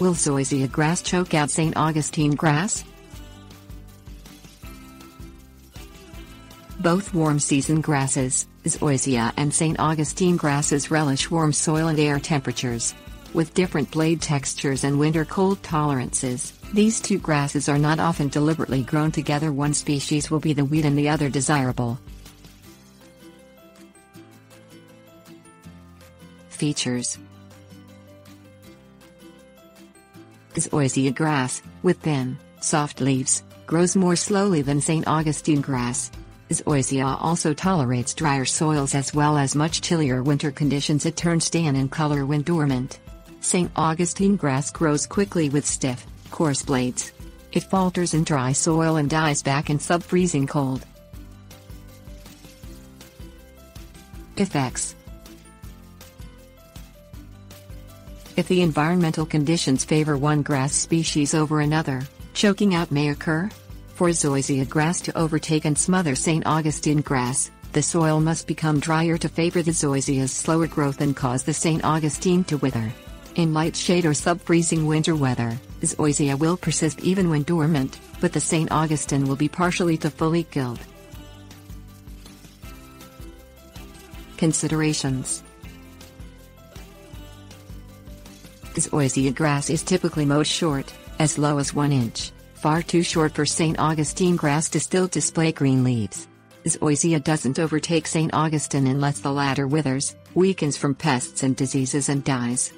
Will zoysia grass choke out St. Augustine grass? Both warm season grasses, zoysia and St. Augustine grasses relish warm soil and air temperatures. With different blade textures and winter cold tolerances, these two grasses are not often deliberately grown together one species will be the weed and the other desirable. Features Zoysia grass, with thin, soft leaves, grows more slowly than St. Augustine grass. Zoysia also tolerates drier soils as well as much chillier winter conditions it turns tan in color when dormant. St. Augustine grass grows quickly with stiff, coarse blades. It falters in dry soil and dies back in sub-freezing cold. Effects If the environmental conditions favor one grass species over another, choking out may occur. For zoysia grass to overtake and smother St. Augustine grass, the soil must become drier to favor the zoysia's slower growth and cause the St. Augustine to wither. In light shade or sub-freezing winter weather, zoysia will persist even when dormant, but the St. Augustine will be partially to fully killed. Considerations Zoysia grass is typically mowed short, as low as 1 inch, far too short for St. Augustine grass to still display green leaves. Zoysia doesn't overtake St. Augustine unless the latter withers, weakens from pests and diseases and dies.